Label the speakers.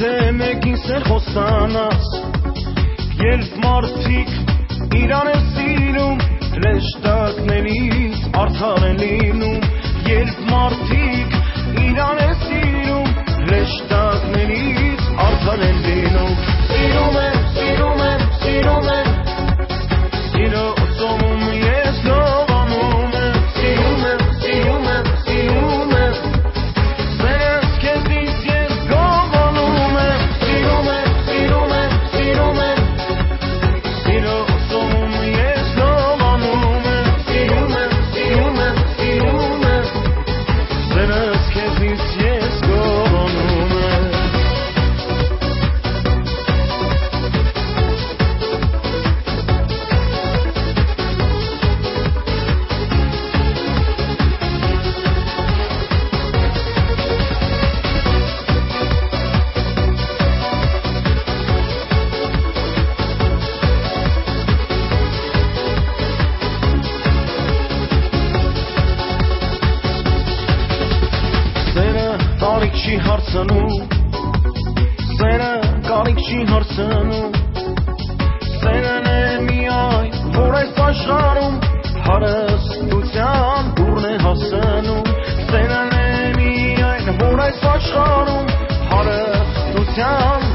Speaker 1: Եթե մեկին սեր խոսանաս Երբ մարդիկ իրան է սիրում Հրեշտակներից արդար չի հարցնում Սերը կարիք չի հարցնում Սերն է միայն որ այս աշխարհում հարստության դուրն է հասնում Սերն է միայն որ այս աշխարհում հարստության